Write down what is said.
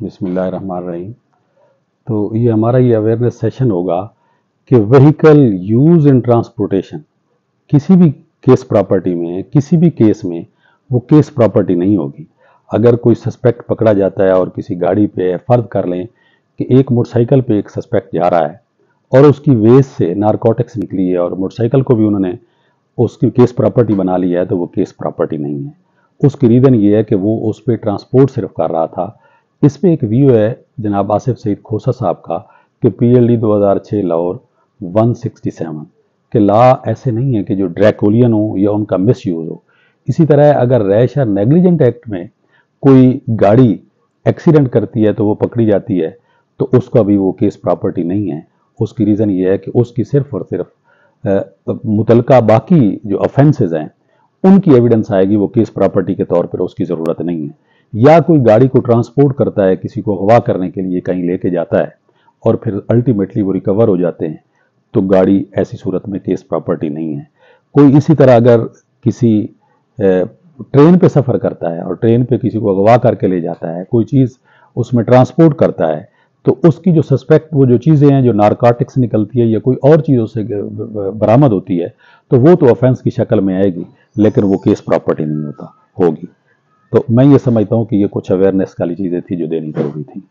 बिस्मिल्लाहिर्रहमानिर्रहीम। तो ये हमारा ये अवेयरनेस सेशन होगा कि व्हीकल यूज़ इन ट्रांसपोर्टेशन किसी भी केस प्रॉपर्टी में, किसी भी केस में वो केस प्रॉपर्टी नहीं होगी। अगर कोई सस्पेक्ट पकड़ा जाता है और किसी गाड़ी पे फर्द कर लें कि एक मोटरसाइकिल पे एक सस्पेक्ट जा रहा है और उसकी वेस्ट से नारकोटिक्स निकली है और मोटरसाइकिल को भी उन्होंने उसकी केस प्रॉपर्टी बना लिया है तो वो केस प्रॉपर्टी नहीं है। उसकी रीज़न ये है कि वो उस पर ट्रांसपोर्ट सिर्फ़ कर रहा था इस पर एक व्यू है, जनाब आसिफ सईद खोसा साहब का, कि पी एल डी दो हज़ार छः लाहौर वन सिक्सटी सेवन कि ला ऐसे नहीं है कि जो ड्रैकोलियन हो या उनका मिस यूज़ हो। इसी तरह अगर रैश या नेग्लिजेंट एक्ट में कोई गाड़ी एक्सीडेंट करती है तो वो पकड़ी जाती है तो उसका भी वो केस प्रॉपर्टी नहीं है। उसकी रीज़न ये है कि उसकी सिर्फ़ और सिर्फ़ मुतलका बाकी जो ऑफेंसेज हैं, उनकी एविडेंस आएगी, वो केस प्रॉपर्टी के तौर पर उसकी ज़रूरत नहीं है। या कोई गाड़ी को ट्रांसपोर्ट करता है, किसी को अगवा करने के लिए कहीं लेके जाता है और फिर अल्टीमेटली वो रिकवर हो जाते हैं तो गाड़ी ऐसी सूरत में केस प्रॉपर्टी नहीं है। कोई इसी तरह अगर किसी ट्रेन पे सफ़र करता है और ट्रेन पे किसी को अगवा करके ले जाता है, कोई चीज़ उसमें ट्रांसपोर्ट करता है तो उसकी जो सस्पेक्ट वो जो चीज़ें हैं, जो नारकाटिक्स निकलती है या कोई और चीज़ों से बरामद होती है तो वो तो ऑफेंस की शक्ल में आएगी, लेकिन वो केस प्रॉपर्टी नहीं होता, होगी। तो मैं ये समझता हूँ कि ये कुछ अवेयरनेस वाली चीज़ें थी जो देनी ज़रूरी थी।